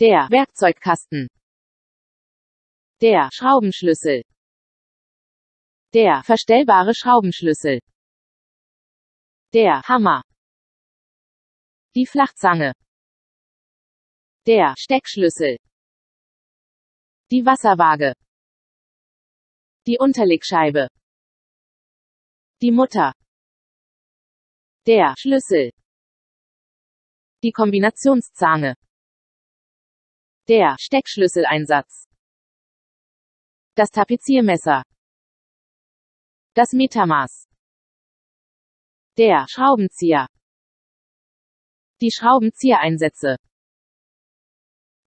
Der Werkzeugkasten. Der Schraubenschlüssel. Der verstellbare Schraubenschlüssel. Der Hammer. Die Flachzange. Der Steckschlüssel. Die Wasserwaage. Die Unterlegscheibe. Die Mutter. Der Schlüssel. Die Kombinationszange. Der Steckschlüsseleinsatz. Das Tapeziermesser. Das Metermaß. Der Schraubenzieher. Die Schraubenziehereinsätze.